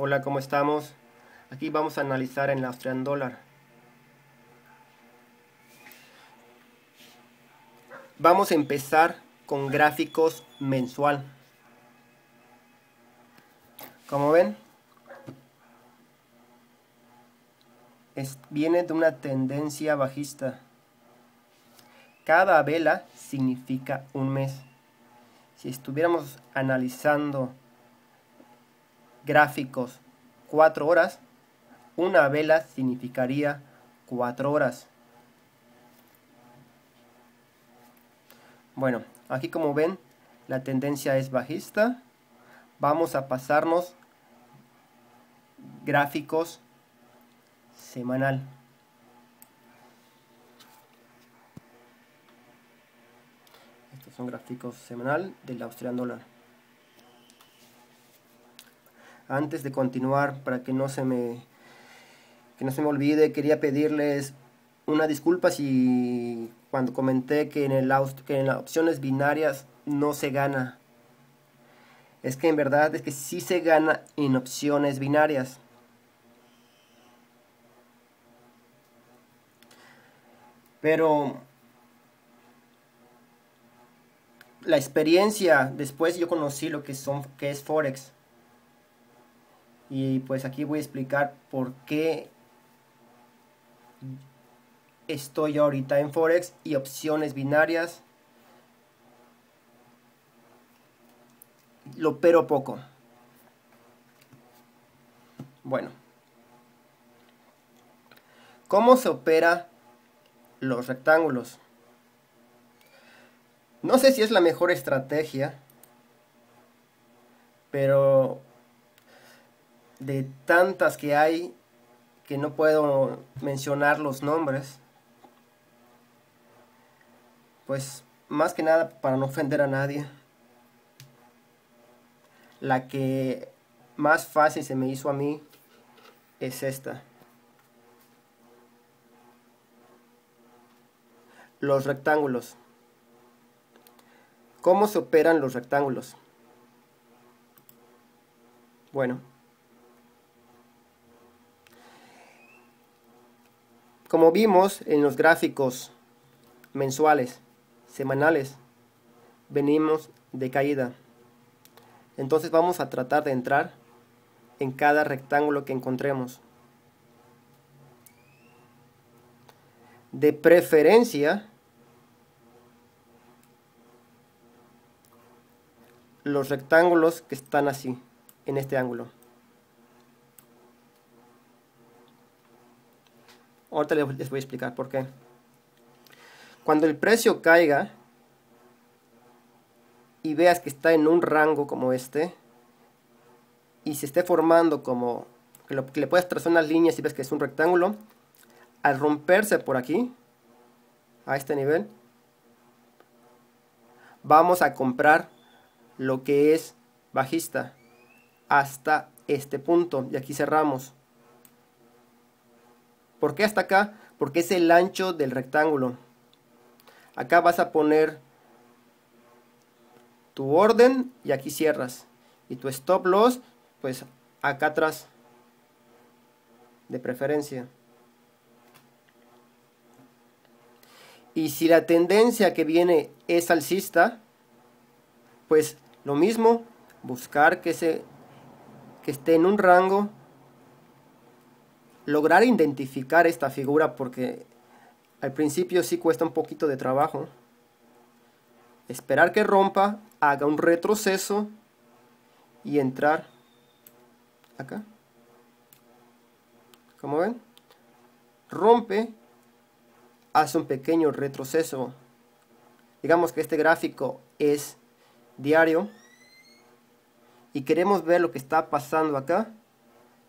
Hola, ¿cómo estamos? Aquí vamos a analizar en la Austrian Dollar. Vamos a empezar con gráficos mensual. Como ven, viene de una tendencia bajista. Cada vela significa un mes. Si estuviéramos analizando gráficos 4 horas, una vela significaría 4 horas. Bueno, aquí como ven, la tendencia es bajista. Vamos a pasarnos gráficos semanal. Estos son gráficos semanal del Austrian Dollar. Antes de continuar, para que no se me que no se me olvide, quería pedirles una disculpa si cuando comenté que en, el, que en las opciones binarias no se gana. Es que en verdad es que sí se gana en opciones binarias. Pero la experiencia, después yo conocí lo que, son, que es Forex. Y pues aquí voy a explicar por qué estoy ahorita en Forex y opciones binarias. Lo pero poco. Bueno. ¿Cómo se opera los rectángulos? No sé si es la mejor estrategia, pero de tantas que hay que no puedo mencionar los nombres, pues más que nada para no ofender a nadie, la que más fácil se me hizo a mí es esta. Los rectángulos. ¿Cómo se operan los rectángulos? Bueno, como vimos en los gráficos mensuales, semanales, venimos de caída. Entonces vamos a tratar de entrar en cada rectángulo que encontremos. De preferencia, los rectángulos que están así, en este ángulo. Ahorita les voy a explicar por qué. Cuando el precio caiga y veas que está en un rango como este y se esté formando como que, le puedes trazar unas líneas y ves que es un rectángulo, al romperse por aquí, a este nivel, vamos a comprar lo que es bajista hasta este punto y aquí cerramos ¿por qué hasta acá? porque es el ancho del rectángulo. Acá vas a poner tu orden y aquí cierras. Y tu stop loss pues acá atrás. De preferencia. Y si la tendencia que viene es alcista pues lo mismo, buscar que, se, que esté en un rango, lograr identificar esta figura porque al principio sí cuesta un poquito de trabajo. Esperar que rompa, haga un retroceso y entrar acá. Como ven, rompe, hace un pequeño retroceso. Digamos que este gráfico es diario y queremos ver lo que está pasando acá,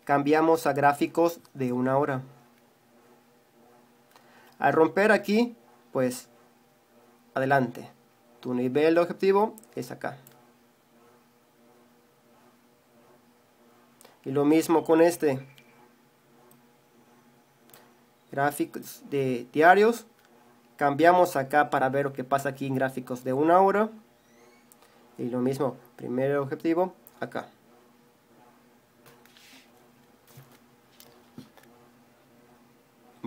cambiamos a gráficos de una hora. Al romper aquí, pues adelante. Tu nivel de objetivo es acá. Y lo mismo con este. Gráficos de diarios. Cambiamos acá para ver lo que pasa aquí en gráficos de una hora. Y lo mismo, primer objetivo, acá.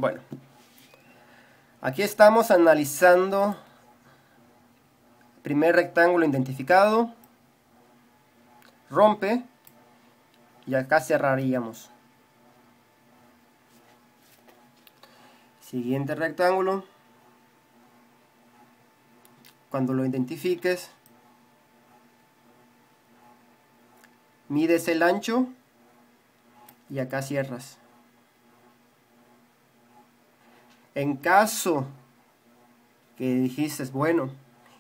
Bueno, aquí estamos analizando primer rectángulo identificado, rompe y acá cerraríamos. Siguiente rectángulo, cuando lo identifiques, mides el ancho y acá cierras. En caso que dijiste, bueno,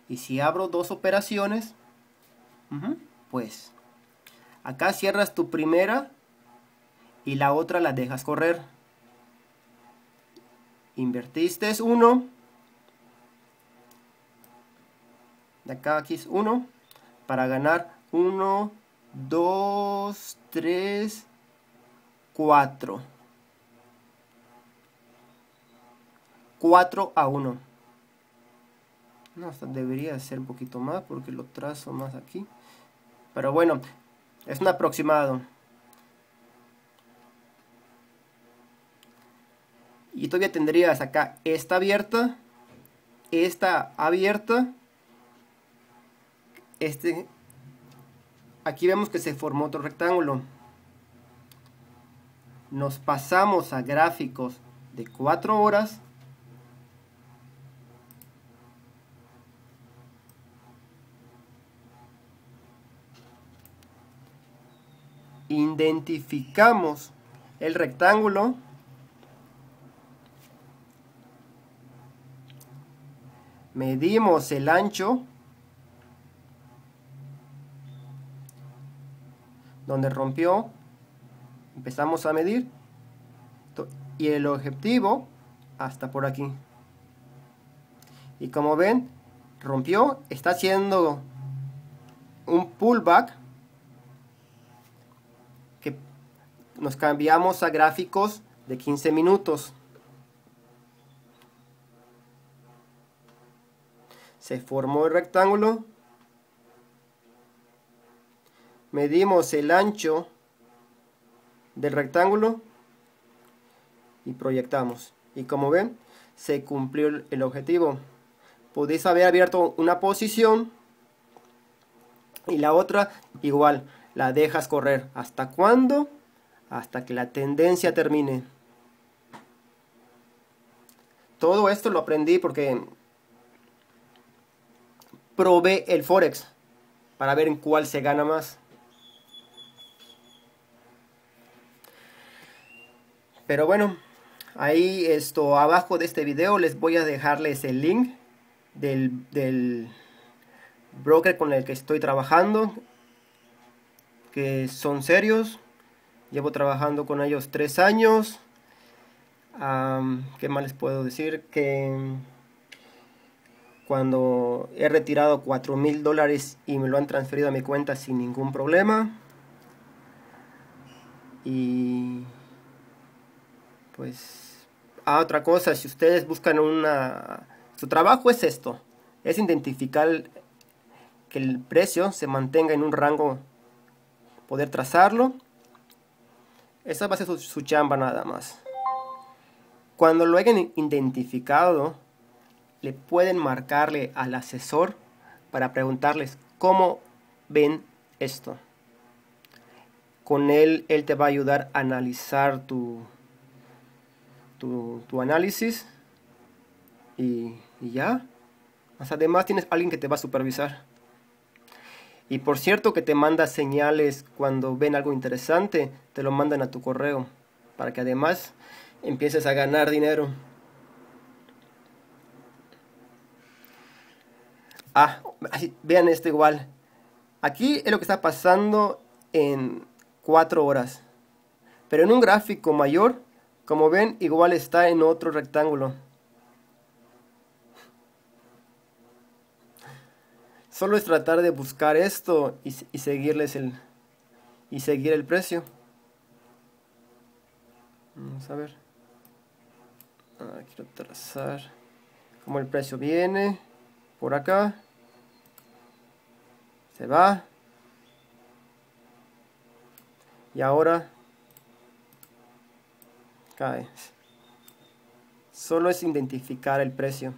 y si abro dos operaciones, pues acá cierras tu primera y la otra la dejas correr. Invertiste uno. De acá aquí es uno. Para ganar uno, dos, tres, cuatro. 4 a 1. No, debería ser un poquito más porque lo trazo más aquí. Pero bueno, es un aproximado. Y todavía tendrías acá esta abierta, esta abierta, este, aquí vemos que se formó otro rectángulo. Nos pasamos a gráficos de 4 horas identificamos el rectángulo medimos el ancho donde rompió empezamos a medir y el objetivo hasta por aquí. Y como ven rompió está haciendo un pullback nos cambiamos a gráficos de 15 minutos. Se formó el rectángulo. Medimos el ancho del rectángulo y proyectamos. Y como ven, se cumplió el objetivo. Podéis haber abierto una posición y la otra igual. La dejas correr. ¿Hasta cuándo? hasta que la tendencia termine. Todo esto lo aprendí porque probé el Forex para ver en cuál se gana más. Pero bueno, ahí esto abajo de este video les voy a dejarles el link del, del broker con el que estoy trabajando, que son serios, Llevo trabajando con ellos tres años. ¿Qué más les puedo decir? Que cuando he retirado cuatro mil dólares y me lo han transferido a mi cuenta sin ningún problema. Y pues, a otra cosa, si ustedes buscan una... Su trabajo es esto, es identificar que el precio se mantenga en un rango, poder trazarlo esa va a ser su, chamba nada más. Cuando lo hayan identificado, le pueden marcarle al asesor para preguntarles cómo ven esto. Con él, él te va a ayudar a analizar tu, tu, análisis y, y ya. Además tienes alguien que te va a supervisar. Y por cierto que te manda señales cuando ven algo interesante, te lo mandan a tu correo, para que además empieces a ganar dinero. Ah, vean esto igual. Aquí es lo que está pasando en 4 horas. Pero en un gráfico mayor, como ven, igual está en otro rectángulo. Solo es tratar de buscar esto y, seguirles el y seguir el precio. Vamos a ver. Ah, quiero trazar como el precio viene por acá. Se va. Y ahora cae. Solo es identificar el precio.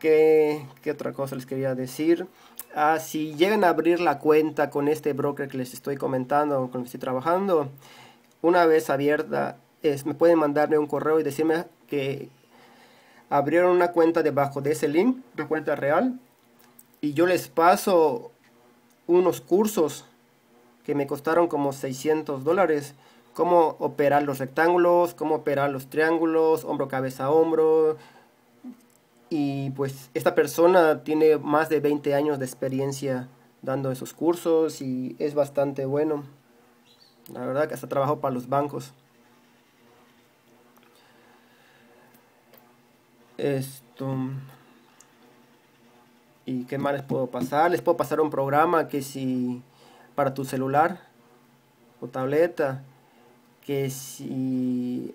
¿Qué, otra cosa les quería decir? Ah, si llegan a abrir la cuenta con este broker que les estoy comentando, con el que estoy trabajando, una vez abierta, me pueden mandarme un correo y decirme que abrieron una cuenta debajo de ese link, una cuenta real, y yo les paso unos cursos que me costaron como 600 dólares. Cómo operar los rectángulos, cómo operar los triángulos, hombro, cabeza, hombro, y pues esta persona tiene más de 20 años de experiencia dando esos cursos y es bastante bueno. La verdad que hasta trabajo para los bancos. Esto. ¿Y qué más les puedo pasar? Les puedo pasar un programa que si para tu celular o tableta, que si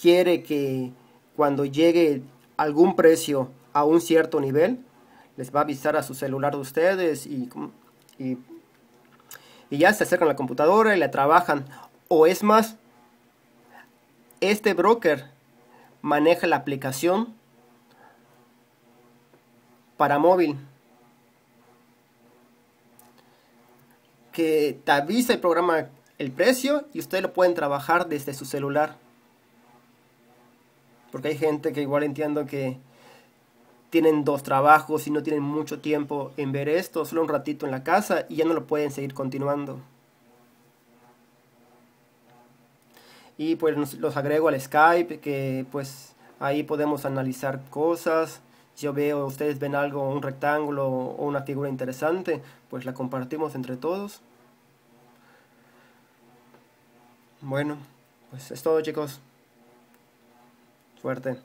quiere que cuando llegue algún precio a un cierto nivel, les va a avisar a su celular de ustedes y, y, ya se acercan a la computadora y la trabajan. O es más, este broker maneja la aplicación para móvil que te avisa el programa el precio y ustedes lo pueden trabajar desde su celular. Porque hay gente que igual entiendo que tienen dos trabajos y no tienen mucho tiempo en ver esto, solo un ratito en la casa y ya no lo pueden seguir continuando. Y pues los agrego al Skype, que pues ahí podemos analizar cosas. Si yo veo, ustedes ven algo, un rectángulo o una figura interesante, pues la compartimos entre todos. Bueno, pues es todo chicos. Suerte.